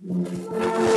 Música